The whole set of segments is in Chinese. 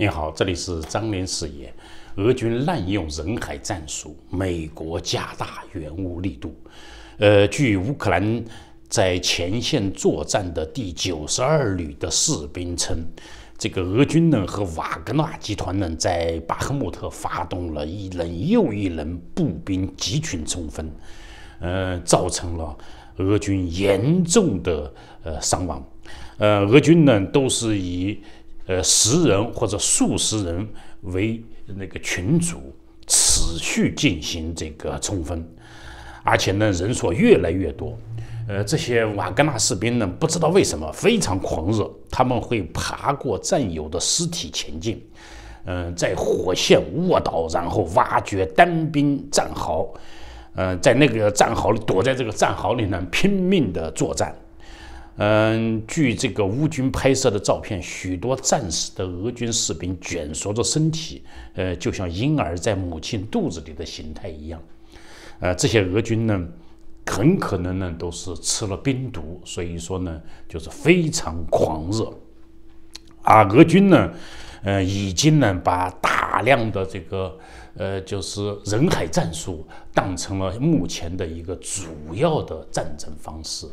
你好，这里是张连视野。俄军滥用人海战术，美国加大援乌力度。呃，据乌克兰在前线作战的第九十二旅的士兵称，这个俄军呢和瓦格纳集团呢在巴赫穆特发动了一轮又一轮步兵集群冲锋，呃，造成了俄军严重的呃伤亡。呃，俄军呢都是以呃，十人或者数十人为那个群组，持续进行这个冲锋，而且呢，人数越来越多。呃，这些瓦格纳士兵呢，不知道为什么非常狂热，他们会爬过战友的尸体前进，嗯，在火线卧倒，然后挖掘单兵战壕，嗯，在那个战壕里躲在这个战壕里呢，拼命的作战。嗯，据这个乌军拍摄的照片，许多战死的俄军士兵蜷缩着身体，呃，就像婴儿在母亲肚子里的形态一样。呃，这些俄军呢，很可能呢都是吃了冰毒，所以说呢就是非常狂热。啊，俄军呢，呃，已经呢把大量的这个呃就是人海战术当成了目前的一个主要的战争方式。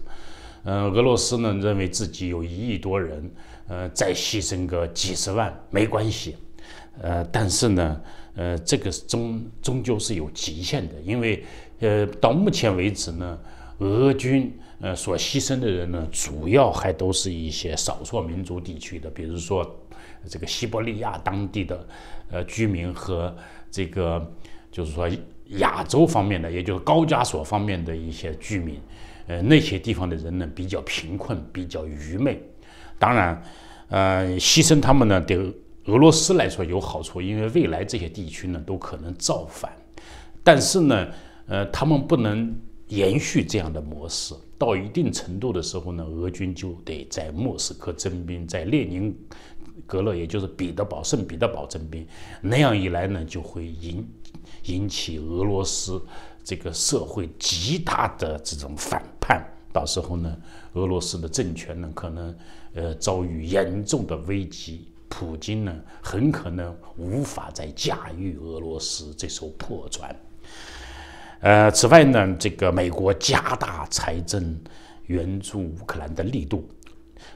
嗯，俄罗斯呢认为自己有一亿多人，呃，再牺牲个几十万没关系，呃，但是呢，呃，这个终终究是有极限的，因为，呃，到目前为止呢，俄军呃所牺牲的人呢，主要还都是一些少数民族地区的，比如说这个西伯利亚当地的呃居民和这个就是说亚洲方面的，也就是高加索方面的一些居民。呃，那些地方的人呢比较贫困，比较愚昧。当然，呃，牺牲他们呢对俄罗斯来说有好处，因为未来这些地区呢都可能造反。但是呢，呃，他们不能延续这样的模式。到一定程度的时候呢，俄军就得在莫斯科征兵，在列宁格勒，也就是彼得堡、圣彼得堡征兵。那样一来呢，就会引引起俄罗斯。这个社会极大的这种反叛，到时候呢，俄罗斯的政权呢可能呃遭遇严重的危机，普京呢很可能无法再驾驭俄罗斯这艘破船。呃，此外呢，这个美国加大财政援助乌克兰的力度。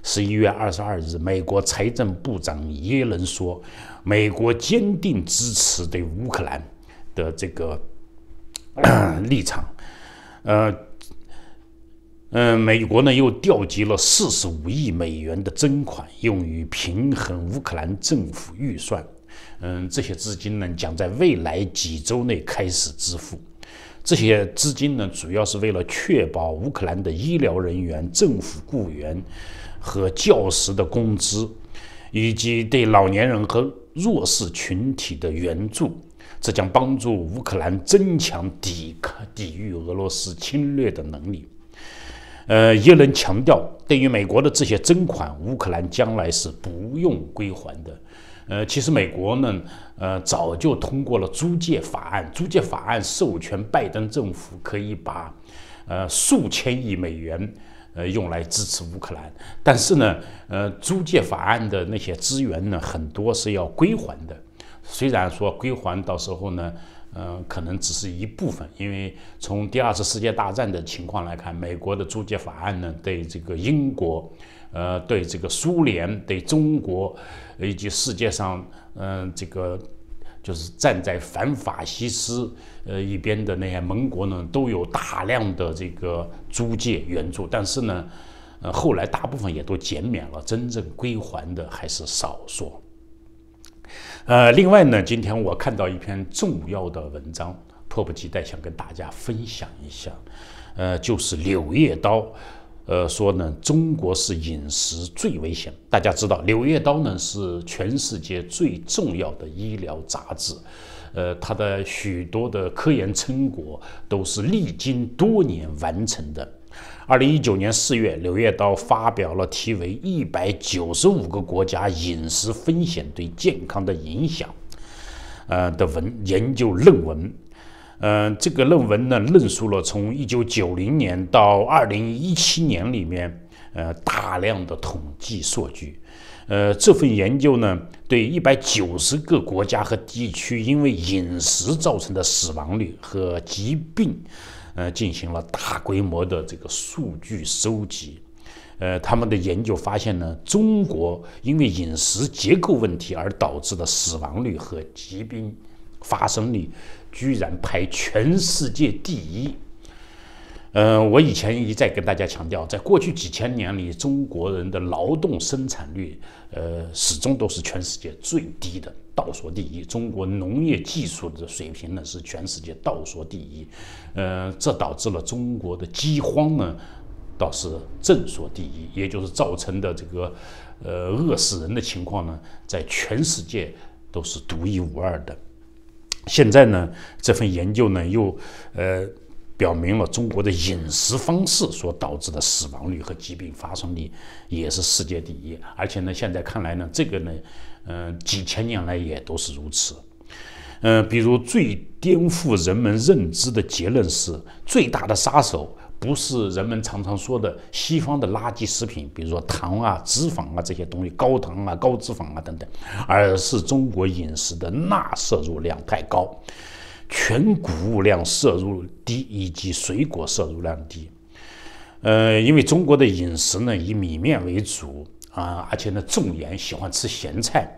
十一月二十二日，美国财政部长耶伦说，美国坚定支持对乌克兰的这个。立场，呃，嗯，美国呢又调集了四十五亿美元的增款，用于平衡乌克兰政府预算。嗯，这些资金呢将在未来几周内开始支付。这些资金呢主要是为了确保乌克兰的医疗人员、政府雇员和教师的工资，以及对老年人和弱势群体的援助。这将帮助乌克兰增强抵抗、抵御俄罗斯侵略的能力。呃，耶伦强调，对于美国的这些增款，乌克兰将来是不用归还的。呃，其实美国呢，呃，早就通过了租借法案，租借法案授权拜登政府可以把呃数千亿美元呃用来支持乌克兰。但是呢，呃，租借法案的那些资源呢，很多是要归还的。虽然说归还到时候呢，呃，可能只是一部分，因为从第二次世界大战的情况来看，美国的租借法案呢，对这个英国，呃，对这个苏联，对中国，以及世界上，嗯，这个就是站在反法西斯呃一边的那些盟国呢，都有大量的这个租借援助，但是呢，呃，后来大部分也都减免了，真正归还的还是少数。呃，另外呢，今天我看到一篇重要的文章，迫不及待想跟大家分享一下。呃，就是《柳叶刀》，呃，说呢，中国是饮食最危险。大家知道，《柳叶刀》呢是全世界最重要的医疗杂志，呃，它的许多的科研成果都是历经多年完成的。二零一九年四月，《柳叶刀》发表了题为《一百九十五个国家饮食风险对健康的影响》呃的文研究论文。嗯，这个论文呢，论述了从一九九零年到二零一七年里面，呃，大量的统计数据。呃，这份研究呢，对一百九十个国家和地区因为饮食造成的死亡率和疾病，呃，进行了大规模的这个数据收集。呃，他们的研究发现呢，中国因为饮食结构问题而导致的死亡率和疾病发生率，居然排全世界第一。嗯，我以前一再跟大家强调，在过去几千年里，中国人的劳动生产率，呃，始终都是全世界最低的，倒数第一。中国农业技术的水平呢，是全世界倒数第一。呃，这导致了中国的饥荒呢，倒是正数第一，也就是造成的这个，呃，饿死人的情况呢，在全世界都是独一无二的。现在呢，这份研究呢，又，呃。表明了中国的饮食方式所导致的死亡率和疾病发生率也是世界第一，而且呢，现在看来呢，这个呢，嗯，几千年来也都是如此。嗯，比如最颠覆人们认知的结论是，最大的杀手不是人们常常说的西方的垃圾食品，比如说糖啊、脂肪啊这些东西，高糖啊、高脂肪啊等等，而是中国饮食的钠摄入量太高。全谷物量摄入低，以及水果摄入量低。呃，因为中国的饮食呢以米面为主啊，而且呢重盐，喜欢吃咸菜，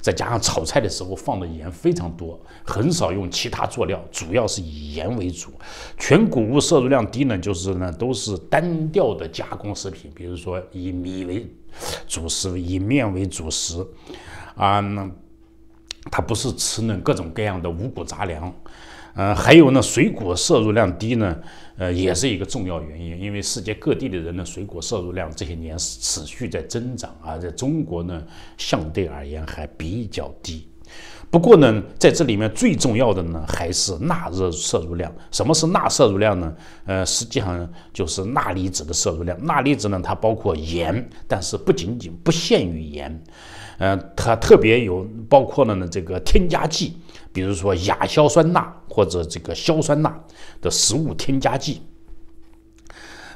再加上炒菜的时候放的盐非常多，很少用其他佐料，主要是以盐为主。全谷物摄入量低呢，就是呢都是单调的加工食品，比如说以米为主食，以面为主食啊，那它不是吃呢各种各样的五谷杂粮。呃，还有呢，水果摄入量低呢，呃，也是一个重要原因。因为世界各地的人的水果摄入量这些年持续在增长啊，在中国呢，相对而言还比较低。不过呢，在这里面最重要的呢，还是钠热摄入量。什么是钠摄入量呢？呃，实际上就是钠离子的摄入量。钠离子呢，它包括盐，但是不仅仅不限于盐，呃，它特别有包括了呢这个添加剂。比如说亚硝酸钠或者这个硝酸钠的食物添加剂，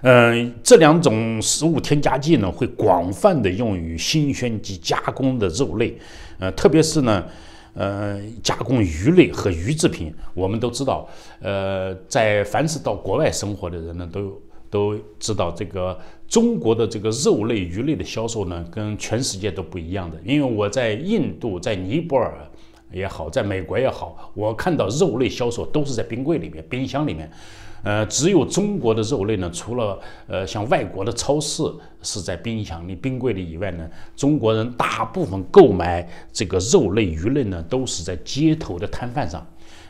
嗯，这两种食物添加剂呢，会广泛的用于新鲜及加工的肉类，呃，特别是呢，呃，加工鱼类和鱼制品。我们都知道，呃，在凡是到国外生活的人呢，都都知道这个中国的这个肉类、鱼类的销售呢，跟全世界都不一样的。因为我在印度，在尼泊尔。也好，在美国也好，我看到肉类销售都是在冰柜里面、冰箱里面，呃，只有中国的肉类呢，除了呃像外国的超市是在冰箱里、冰柜里以外呢，中国人大部分购买这个肉类、鱼类呢，都是在街头的摊贩上。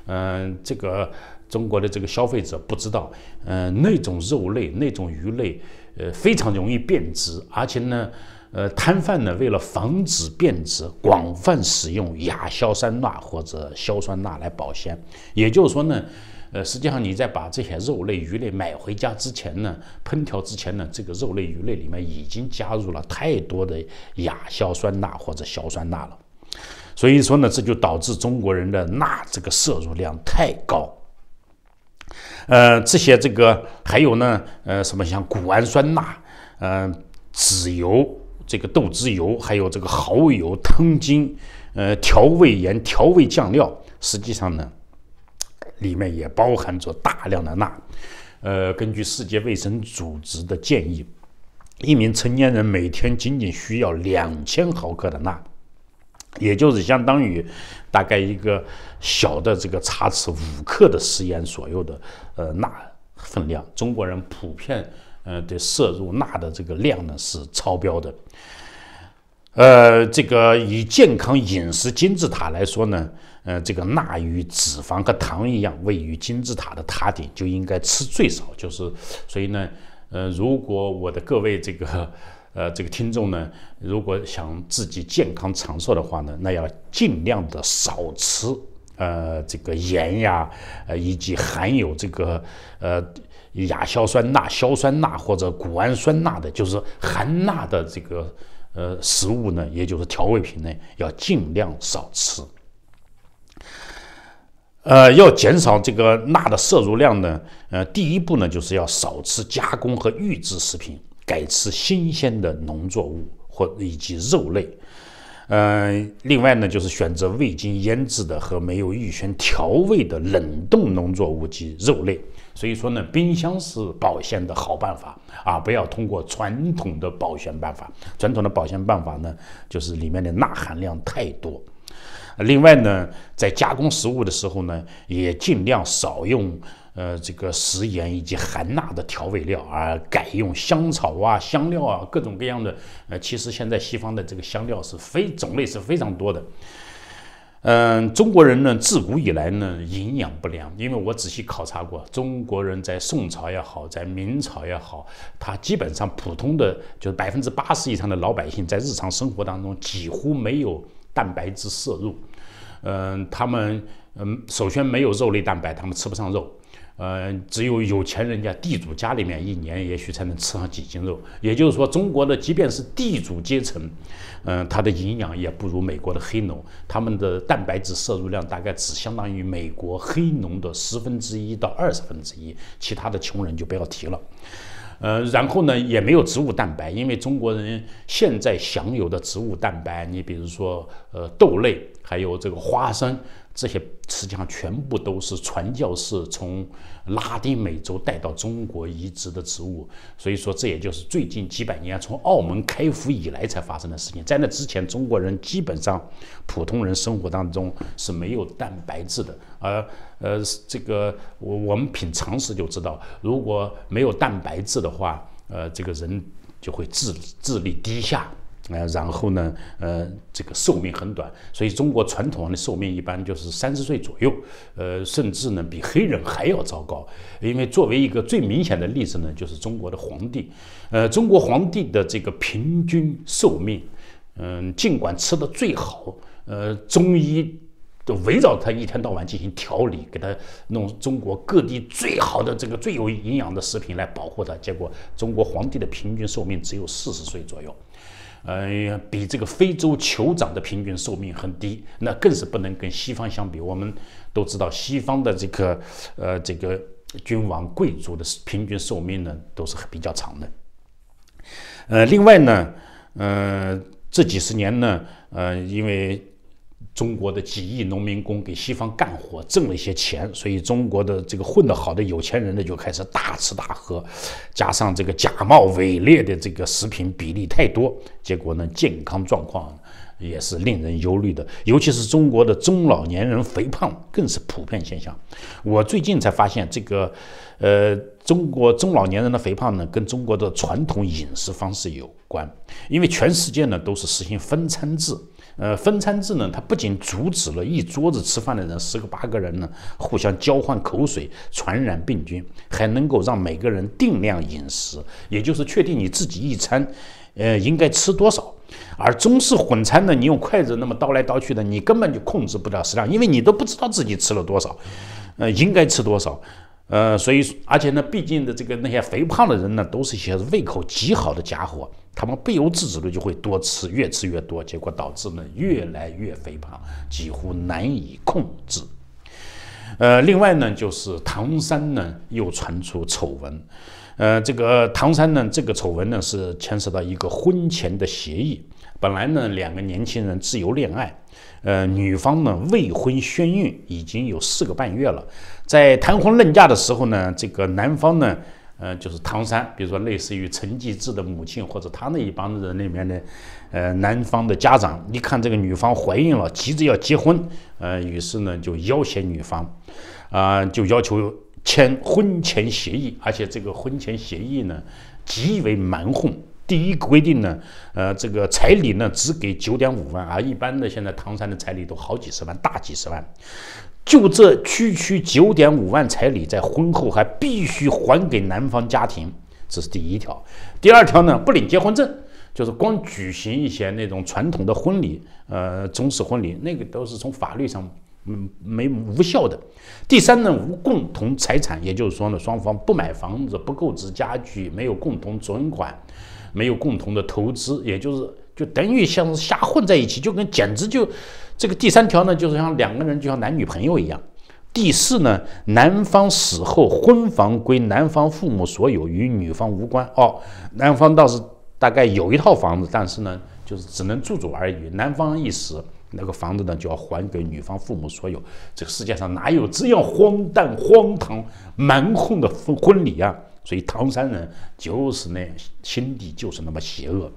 嗯，这个中国的这个消费者不知道，嗯，那种肉类、那种鱼类，呃，非常容易变质，而且呢。呃，摊贩呢，为了防止变质，广泛使用亚硝酸钠或者硝酸钠来保鲜。也就是说呢，呃，实际上你在把这些肉类、鱼类买回家之前呢，烹调之前呢，这个肉类、鱼类里面已经加入了太多的亚硝酸钠或者硝酸钠了。所以说呢，这就导致中国人的钠这个摄入量太高。呃，这些这个还有呢，呃，什么像谷氨酸钠，呃，脂油。这个豆汁油，还有这个蚝油、汤精，呃，调味盐、调味酱料，实际上呢，里面也包含着大量的钠。呃，根据世界卫生组织的建议，一名成年人每天仅仅需要两千毫克的钠，也就是相当于大概一个小的这个茶匙五克的食盐左右的呃钠分量。中国人普遍。呃，对摄入钠的这个量呢是超标的。呃，这个以健康饮食金字塔来说呢，呃，这个钠与脂肪和糖一样，位于金字塔的塔顶，就应该吃最少。就是，所以呢，呃，如果我的各位这个呃这个听众呢，如果想自己健康长寿的话呢，那要尽量的少吃呃这个盐呀，呃以及含有这个呃。亚硝酸钠、硝酸钠或者谷氨酸钠的，就是含钠的这个呃食物呢，也就是调味品呢，要尽量少吃。呃，要减少这个钠的摄入量呢，呃，第一步呢，就是要少吃加工和预制食品，改吃新鲜的农作物或以及肉类。嗯，另外呢，就是选择未经腌制的和没有预先调味的冷冻农作物及肉类。所以说呢，冰箱是保鲜的好办法啊！不要通过传统的保鲜办法。传统的保鲜办法呢，就是里面的钠含量太多。另外呢，在加工食物的时候呢，也尽量少用。呃，这个食盐以及含钠的调味料，而改用香草啊、香料啊，各种各样的。呃，其实现在西方的这个香料是非种类是非常多的。嗯，中国人呢，自古以来呢，营养不良，因为我仔细考察过，中国人在宋朝也好，在明朝也好，他基本上普通的就是百分之八十以上的老百姓在日常生活当中几乎没有蛋白质摄入。嗯，他们嗯，首先没有肉类蛋白，他们吃不上肉。呃，只有有钱人家地主家里面一年也许才能吃上几斤肉。也就是说，中国的即便是地主阶层，嗯，他的营养也不如美国的黑农，他们的蛋白质摄入量大概只相当于美国黑农的十分之一到二十分之一，其他的穷人就不要提了。呃，然后呢，也没有植物蛋白，因为中国人现在享有的植物蛋白，你比如说呃豆类，还有这个花生。这些实际上全部都是传教士从拉丁美洲带到中国移植的植物，所以说这也就是最近几百年从澳门开埠以来才发生的事情。在那之前，中国人基本上普通人生活当中是没有蛋白质的，而呃，这个我我们凭常识就知道，如果没有蛋白质的话，呃，这个人就会智智力低下。呃，然后呢，呃，这个寿命很短，所以中国传统的寿命一般就是三十岁左右，呃，甚至呢比黑人还要糟糕。因为作为一个最明显的例子呢，就是中国的皇帝，呃，中国皇帝的这个平均寿命，嗯，尽管吃的最好，呃，中医都围绕他一天到晚进行调理，给他弄中国各地最好的这个最有营养的食品来保护他，结果中国皇帝的平均寿命只有四十岁左右。呃，比这个非洲酋长的平均寿命很低，那更是不能跟西方相比。我们都知道，西方的这个呃这个君王贵族的平均寿命呢都是比较长的。呃，另外呢，呃，这几十年呢，呃，因为。中国的几亿农民工给西方干活挣了一些钱，所以中国的这个混得好的有钱人呢就开始大吃大喝，加上这个假冒伪劣的这个食品比例太多，结果呢健康状况也是令人忧虑的。尤其是中国的中老年人肥胖更是普遍现象。我最近才发现，这个呃，中国中老年人的肥胖呢跟中国的传统饮食方式有关，因为全世界呢都是实行分餐制。呃，分餐制呢，它不仅阻止了一桌子吃饭的人十个八个人呢互相交换口水、传染病菌，还能够让每个人定量饮食，也就是确定你自己一餐，呃，应该吃多少。而中式混餐呢，你用筷子那么叨来叨去的，你根本就控制不了食量，因为你都不知道自己吃了多少，呃，应该吃多少。呃，所以而且呢，毕竟的这个那些肥胖的人呢，都是一些胃口极好的家伙。他们不由自主的就会多吃，越吃越多，结果导致呢越来越肥胖，几乎难以控制。呃，另外呢，就是唐山呢又传出丑闻，呃，这个唐山呢这个丑闻呢是牵涉到一个婚前的协议，本来呢两个年轻人自由恋爱，呃，女方呢未婚先孕已经有四个半月了，在谈婚论嫁的时候呢，这个男方呢。呃，就是唐山，比如说类似于陈继志的母亲或者他那一帮子人里面的，呃，男方的家长，一看这个女方怀孕了，急着要结婚，呃，于是呢就要挟女方，啊，就要求签婚前协议，而且这个婚前协议呢极为蛮横。第一规定呢，呃，这个彩礼呢只给九点五万，而一般的现在唐山的彩礼都好几十万，大几十万。就这区区九点五万彩礼，在婚后还必须还给男方家庭，这是第一条。第二条呢，不领结婚证，就是光举行一些那种传统的婚礼，呃，中式婚礼，那个都是从法律上嗯没无效的。第三呢，无共同财产，也就是说呢，双方不买房子，不购置家具，没有共同存款，没有共同的投资，也就是就等于像是瞎混在一起，就跟简直就。这个第三条呢，就是像两个人就像男女朋友一样。第四呢，男方死后婚房归男方父母所有，与女方无关。哦，男方倒是大概有一套房子，但是呢，就是只能住住而已。男方一死，那个房子呢就要还给女方父母所有。这个世界上哪有这样荒诞、荒唐、蛮横的婚婚礼啊？所以唐山人就是那样心地就是那么邪恶。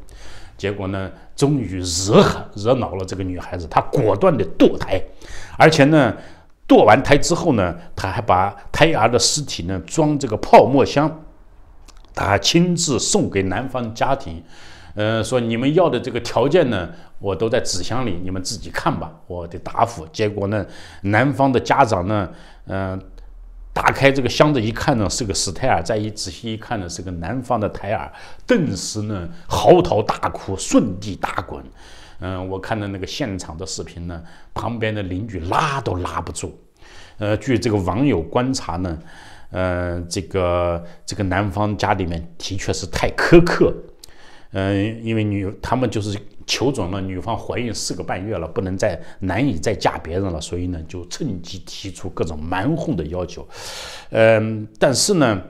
结果呢，终于惹惹恼了这个女孩子，她果断的堕胎，而且呢，堕完胎之后呢，她还把胎儿的尸体呢装这个泡沫箱，她亲自送给男方家庭，呃，说你们要的这个条件呢，我都在纸箱里，你们自己看吧。我的答复，结果呢，男方的家长呢，嗯。打开这个箱子一看呢，是个史泰尔；再一仔细一看呢，是个南方的胎儿，顿时呢嚎啕大哭，顺地打滚。嗯，我看到那个现场的视频呢，旁边的邻居拉都拉不住。呃，据这个网友观察呢，呃，这个这个男方家里面的确是太苛刻。嗯，因为女他们就是求准了女方怀孕四个半月了，不能再难以再嫁别人了，所以呢，就趁机提出各种蛮横的要求。嗯，但是呢。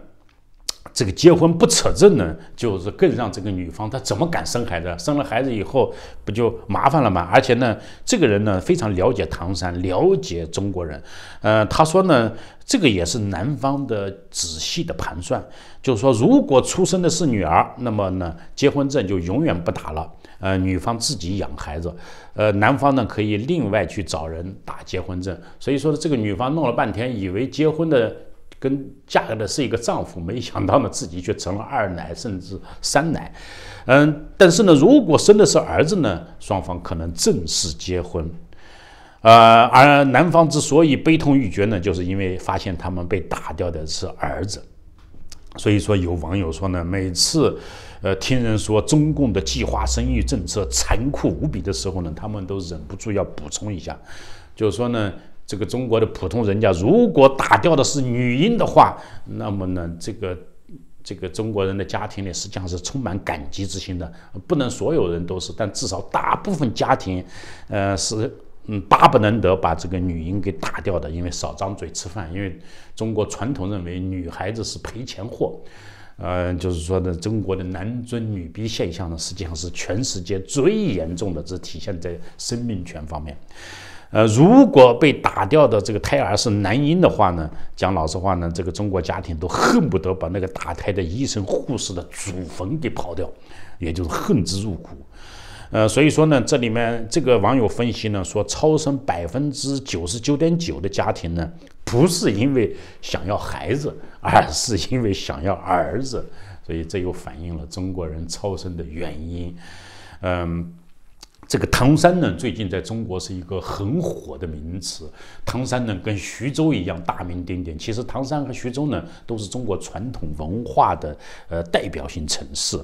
这个结婚不扯证呢，就是更让这个女方她怎么敢生孩子？生了孩子以后不就麻烦了吗？而且呢，这个人呢非常了解唐山，了解中国人。呃，他说呢，这个也是男方的仔细的盘算，就是说，如果出生的是女儿，那么呢，结婚证就永远不打了。呃，女方自己养孩子，呃，男方呢可以另外去找人打结婚证。所以说，这个女方弄了半天，以为结婚的。跟嫁的是一个丈夫，没想到呢自己却成了二奶甚至三奶，嗯，但是呢，如果生的是儿子呢，双方可能正式结婚，呃，而男方之所以悲痛欲绝呢，就是因为发现他们被打掉的是儿子，所以说有网友说呢，每次呃听人说中共的计划生育政策残酷无比的时候呢，他们都忍不住要补充一下，就是说呢。这个中国的普通人家，如果打掉的是女婴的话，那么呢，这个这个中国人的家庭里实际上是充满感激之心的。不能所有人都是，但至少大部分家庭，呃，是嗯巴不能得把这个女婴给打掉的，因为少张嘴吃饭。因为中国传统认为女孩子是赔钱货，呃，就是说呢，中国的男尊女卑现象呢，实际上是全世界最严重的，只体现在生命权方面。呃，如果被打掉的这个胎儿是男婴的话呢，讲老实话呢，这个中国家庭都恨不得把那个打胎的医生护士的祖坟给刨掉，也就是恨之入骨。呃，所以说呢，这里面这个网友分析呢，说超生百分之九十九点九的家庭呢，不是因为想要孩子，而是因为想要儿子，所以这又反映了中国人超生的原因。嗯。这个唐山呢，最近在中国是一个很火的名词。唐山呢，跟徐州一样大名鼎鼎。其实唐山和徐州呢，都是中国传统文化的呃代表性城市。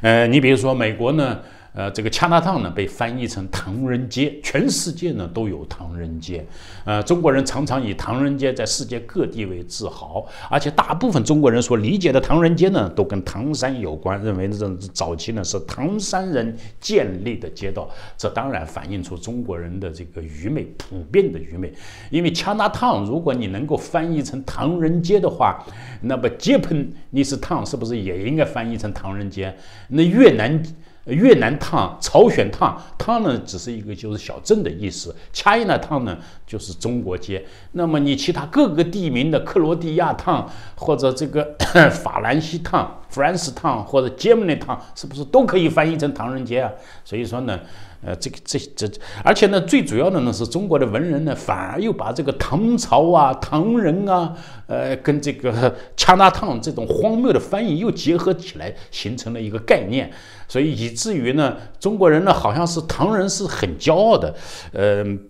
呃，你比如说美国呢。呃，这个加拿大呢被翻译成唐人街，全世界呢都有唐人街。呃，中国人常常以唐人街在世界各地为自豪，而且大部分中国人所理解的唐人街呢，都跟唐山有关，认为这早期呢是唐山人建立的街道。这当然反映出中国人的这个愚昧，普遍的愚昧。因为加拿大，如果你能够翻译成唐人街的话，那么 Japanese town 是不是也应该翻译成唐人街？那越南？越南烫、朝鲜烫，烫呢只是一个就是小镇的意思。China 烫呢就是中国街。那么你其他各个地名的克罗地亚烫或者这个 法兰西烫、France 烫或者 Germany 烫，是不是都可以翻译成唐人街啊？所以说呢。呃，这个这这，而且呢，最主要的呢，是中国的文人呢，反而又把这个唐朝啊、唐人啊，呃，跟这个加拿大这种荒谬的翻译又结合起来，形成了一个概念，所以以至于呢，中国人呢，好像是唐人是很骄傲的，嗯。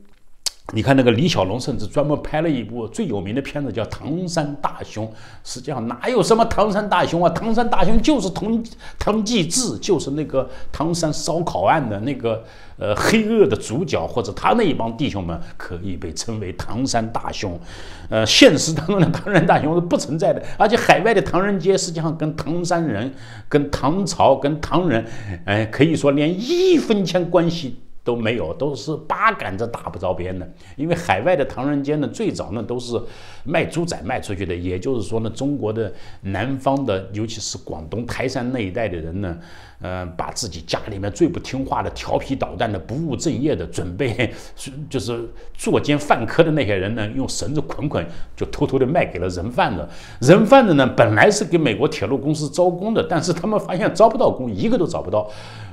你看那个李小龙，甚至专门拍了一部最有名的片子，叫《唐山大兄》。实际上哪有什么唐山大兄啊？唐山大兄就是唐唐继志，就是那个唐山烧烤案的那个呃黑恶的主角，或者他那一帮弟兄们可以被称为唐山大兄。呃，现实当中的唐山大兄是不存在的，而且海外的唐人街实际上跟唐山人、跟唐朝、跟唐人，哎，可以说连一分钱关系。都没有，都是八竿子打不着边的。因为海外的唐人街呢，最早呢都是卖猪仔卖出去的，也就是说呢，中国的南方的，尤其是广东台山那一带的人呢，呃，把自己家里面最不听话的、调皮捣蛋的、不务正业的，准备 就是作奸犯科的那些人呢，用绳子捆捆，就偷偷的卖给了人贩子。人贩子呢，本来是给美国铁路公司招工的，但是他们发现招不到工，一个都找不到，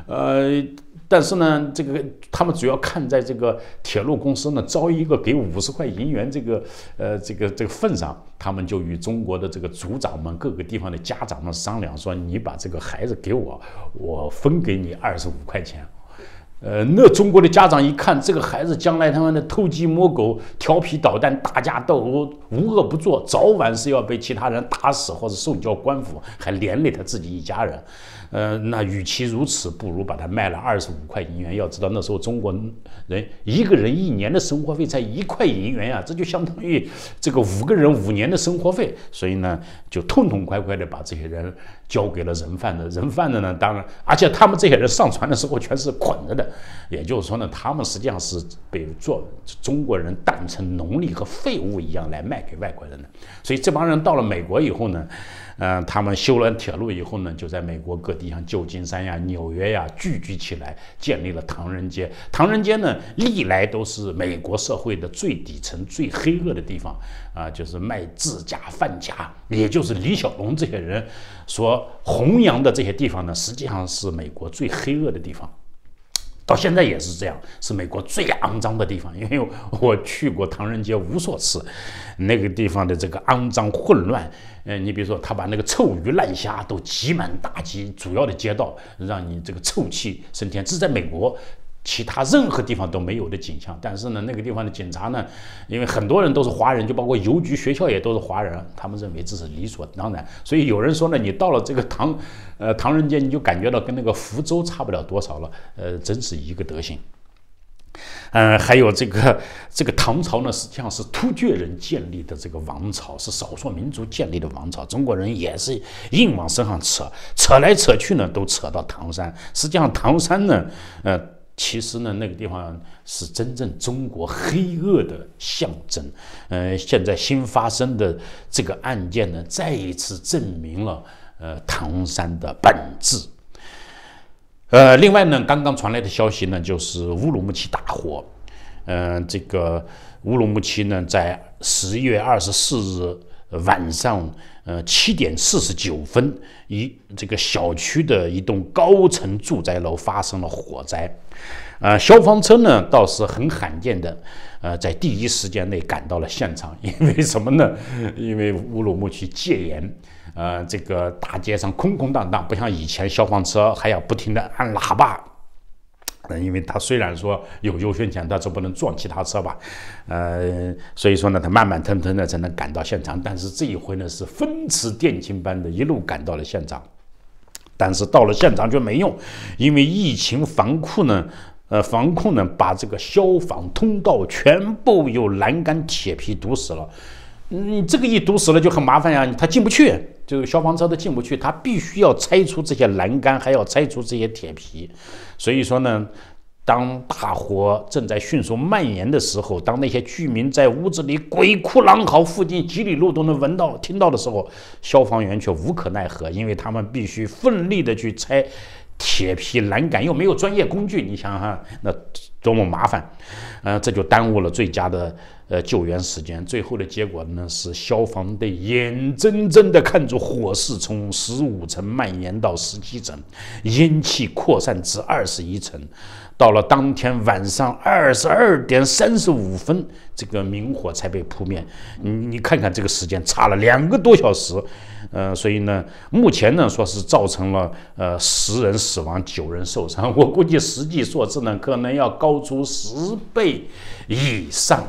呃。但是呢，这个他们主要看在这个铁路公司呢招一个给五十块银元这个呃这个这个份上，他们就与中国的这个组长们、各个地方的家长们商量说：“你把这个孩子给我，我分给你二十五块钱。”呃，那中国的家长一看这个孩子将来他妈的偷鸡摸狗、调皮捣蛋、打架斗殴、无恶不作，早晚是要被其他人打死或者送交官府，还连累他自己一家人。呃，那与其如此，不如把它卖了二十五块银元。要知道那时候中国人一个人一年的生活费才一块银元呀，这就相当于这个五个人五年的生活费。所以呢，就痛痛快快的把这些人交给了人贩子。人贩子呢，当然，而且他们这些人上船的时候全是捆着的，也就是说呢，他们实际上是被做中国人当成奴隶和废物一样来卖给外国人的。所以这帮人到了美国以后呢。嗯，他们修了铁路以后呢，就在美国各地，像旧金山呀、纽约呀，聚居起来，建立了唐人街。唐人街呢，历来都是美国社会的最底层、最黑恶的地方啊，就是卖自假贩假，也就是李小龙这些人所弘扬的这些地方呢，实际上是美国最黑恶的地方。到现在也是这样，是美国最肮脏的地方。因为我去过唐人街无数次，那个地方的这个肮脏混乱，嗯，你比如说他把那个臭鱼烂虾都挤满大街主要的街道，让你这个臭气升天。这是在美国。其他任何地方都没有的景象，但是呢，那个地方的警察呢，因为很多人都是华人，就包括邮局、学校也都是华人，他们认为这是理所当然。所以有人说呢，你到了这个唐，呃，唐人街，你就感觉到跟那个福州差不了多少了，呃，真是一个德行。嗯，还有这个这个唐朝呢，实际上是突厥人建立的这个王朝，是少数民族建立的王朝，中国人也是硬往身上扯，扯来扯去呢，都扯到唐山。实际上唐山呢，呃。其实呢，那个地方是真正中国黑恶的象征。呃，现在新发生的这个案件呢，再一次证明了呃唐山的本质。呃，另外呢，刚刚传来的消息呢，就是乌鲁木齐大火。嗯，这个乌鲁木齐呢，在十月二十四日晚上，呃七点四十九分，一这个小区的一栋高层住宅楼发生了火灾。呃，消防车呢倒是很罕见的，呃，在第一时间内赶到了现场。因为什么呢？因为乌鲁木齐戒严，呃，这个大街上空空荡荡，不像以前消防车还要不停的按喇叭。呃，因为他虽然说有优先权，但是不能撞其他车吧？呃，所以说呢，他慢慢腾腾的才能赶到现场。但是这一回呢，是风驰电掣般的一路赶到了现场。但是到了现场就没用，因为疫情防控呢，呃，防控呢，把这个消防通道全部用栏杆铁皮堵死了。你这个一堵死了就很麻烦呀，他进不去，就是消防车都进不去，他必须要拆除这些栏杆，还要拆除这些铁皮。所以说呢。当大火正在迅速蔓延的时候，当那些居民在屋子里鬼哭狼嚎，附近几里路都能闻到、听到的时候，消防员却无可奈何，因为他们必须奋力的去拆铁皮栏杆，又没有专业工具，你想想，那多么麻烦！呃，这就耽误了最佳的呃救援时间。最后的结果呢，是消防队眼睁睁地看着火势从十五层蔓延到十七层，烟气扩散至二十一层。到了当天晚上二十二点三十五分，这个明火才被扑灭。你你看看这个时间差了两个多小时，呃，所以呢，目前呢说是造成了呃十人死亡九人受伤，我估计实际数字呢可能要高超出十倍以上。